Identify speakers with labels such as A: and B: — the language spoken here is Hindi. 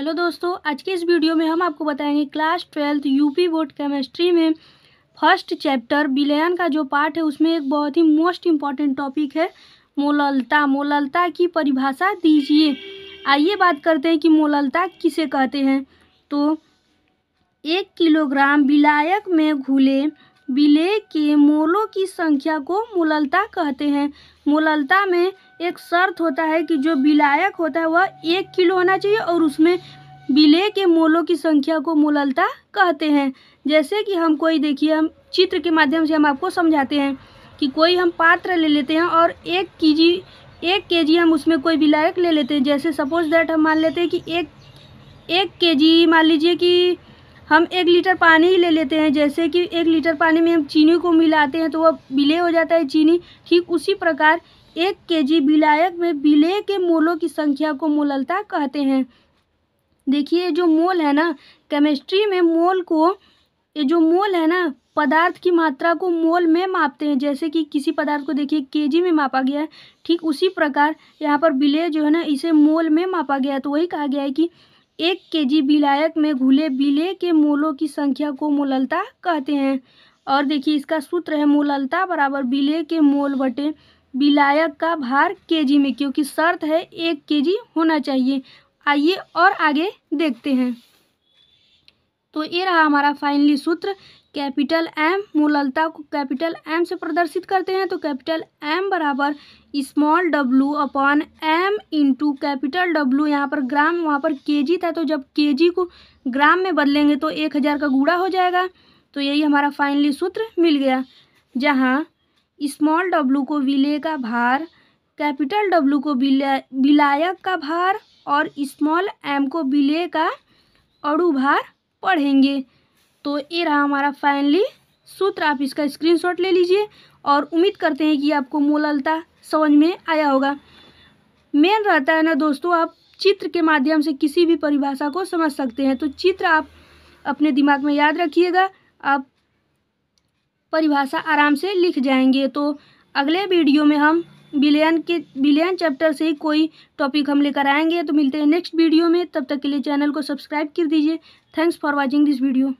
A: हेलो दोस्तों, आज के इस वीडियो में हम आपको बताएँगे class twelfth UP board chemistry में फ़र्स्ट चैप्टर विलयन का जो पार्ट है, उसमें एक बहुत ही मोस्ट इंपॉर्टेंट टॉपिक है, मोललता। मोललता की परिभाषा दीजिए। आइए बात करते हैं कि मोललता किसे कहते हैं। तो एक किलोग्राम विलायक में घुले विलेय के मोलों की संख्या को मोललता कहते हैं। मोललता में एक शर्त होता है कि जो विलायक होता है, वह एक किलो होना चाहिए और उसमें विलेय के मोलों की संख्या को मोललता कहते हैं। जैसे कि हम कोई, देखिए, हम चित्र के माध्यम से हम आपको समझाते हैं कि कोई हम पात्र ले लेते हैं और एक के जी एक के जी हम उसमें कोई विलायक ले लेते हैं। जैसे सपोज़ दैट हम मान लेते हैं कि एक एक के जी मान लीजिए कि हम एक लीटर पानी ही ले लेते हैं। जैसे कि एक लीटर पानी में हम चीनी को मिलाते हैं तो वह विलेय हो जाता है चीनी। ठीक उसी प्रकार एक केजी विलायक में विलेय के मोलों की संख्या को मोललता कहते हैं। देखिए जो मोल है ना केमिस्ट्री में मोल को, ये जो मोल है ना, पदार्थ की मात्रा को मोल में मापते हैं। जैसे कि किसी पदार्थ को देखिए, केजी में मापा गया है। ठीक उसी प्रकार यहाँ पर विलेय जो है ना, इसे मोल में मापा गया है। तो वही कहा गया है कि एक केजी विलायक में घुले बिले के मोलों की संख्या को मोललता कहते हैं। और देखिए, इसका सूत्र है मोललता बराबर बिले के मोल बटे विलायक का भार केजी में, क्योंकि शर्त है एक केजी होना चाहिए। आइए और आगे देखते हैं। तो ये रहा हमारा फाइनली सूत्र। कैपिटल एम मोललता को कैपिटल एम से प्रदर्शित करते हैं तो कैपिटल एम बराबर small W upon M into capital W यहाँ पर ग्राम वहाँ पर केजी था तो जब केजी को ग्राम में बदलेंगे तो एक हज़ार का गुड़ा हो जाएगा। तो यही हमारा फाइनली सूत्र मिल गया, जहाँ स्मॉल डब्लू को विलेय का भार कैपिटल डब्लू को विलायक का भार और स्मॉल एम को विलेय का अड़ु भार पढ़ेंगे। तो ये रहा हमारा फाइनली सूत्र। आप इसका स्क्रीनशॉट ले लीजिए और उम्मीद करते हैं कि आपको मोललता समझ में आया होगा। मेन रहता है ना दोस्तों, आप चित्र के माध्यम से किसी भी परिभाषा को समझ सकते हैं। तो चित्र आप अपने दिमाग में याद रखिएगा, आप परिभाषा आराम से लिख जाएँगे। तो अगले वीडियो में हम बिलियन के, बिलियन चैप्टर से ही कोई टॉपिक हम लेकर आएँगे। तो मिलते हैं नेक्स्ट वीडियो में। तब तक के लिए चैनल को सब्सक्राइब कर दीजिए। Thanks for watching this video